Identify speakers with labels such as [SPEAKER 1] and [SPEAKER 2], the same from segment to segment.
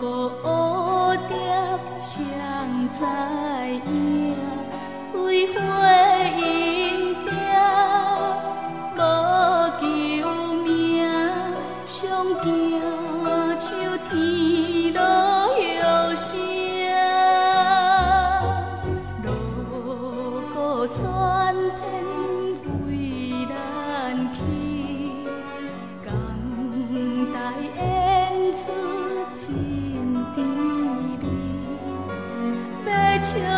[SPEAKER 1] 无蝴蝶，谁知伊？桥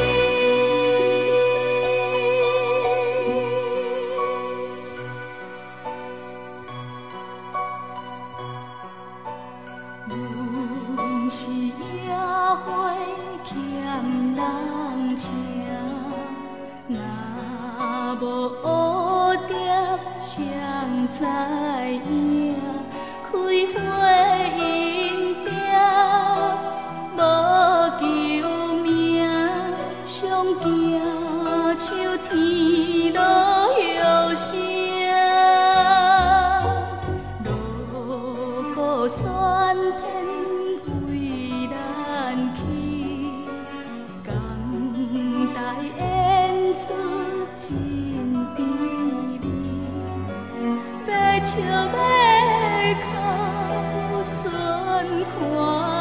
[SPEAKER 1] 人情，若无乌蝶，谁知影？开花引蝶，无求名。相敬秋天落叶声，落过山。笑欲哭，有存款。